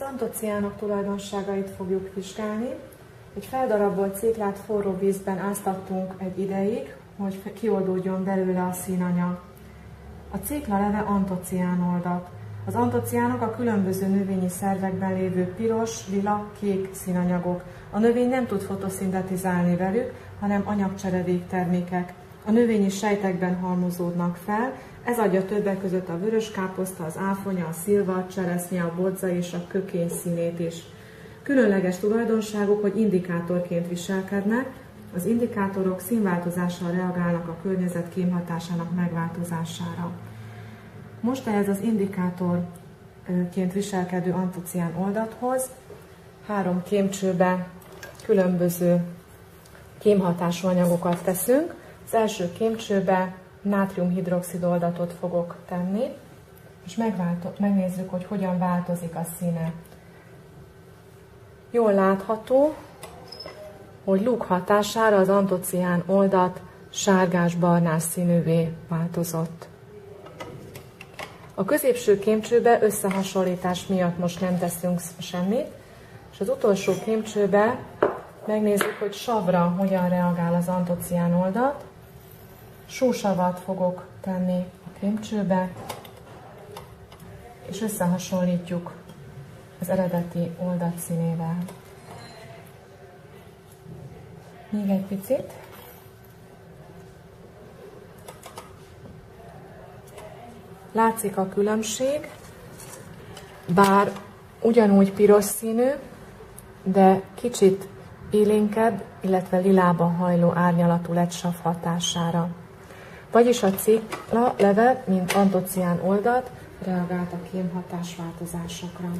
Az antociánok tulajdonságait fogjuk vizsgálni. Egy feldarabolt ciklát forró vízben áztattunk egy ideig, hogy kioldódjon belőle a színanyag. A cikla leve antocián oldat. Az antociánok a különböző növényi szervekben lévő piros, lila, kék színanyagok. A növény nem tud fotoszintetizálni velük, hanem anyagcseredék termékek. A növényi sejtekben halmozódnak fel, ez adja többek között a vörös káposzta, az áfonya, a szilva, a cseresznye, a bodza és a kökény színét is. Különleges tulajdonságuk, hogy indikátorként viselkednek, az indikátorok színváltozással reagálnak a környezet kémhatásának megváltozására. Most ehhez az indikátorként viselkedő antocián oldathoz három kémcsőbe különböző kémhatású anyagokat teszünk. Az első kémcsőbe nátriumhidroxid oldatot fogok tenni, és megnézzük, hogy hogyan változik a színe. Jól látható, hogy luk hatására az antocián oldat sárgás-barnás színűvé változott. A középső kémcsőbe összehasonlítás miatt most nem teszünk semmit, és az utolsó kémcsőbe megnézzük, hogy savra hogyan reagál az antocián oldat. Sósavat fogok tenni a kémcsőbe, és összehasonlítjuk az eredeti oldat színével. Még egy picit. Látszik a különbség, bár ugyanúgy piros színű, de kicsit élénkebb, illetve lilába hajló árnyalatú lett hatására. Vagyis a cikla leve, mint antocián oldat, reagált a kémhatás változásokra.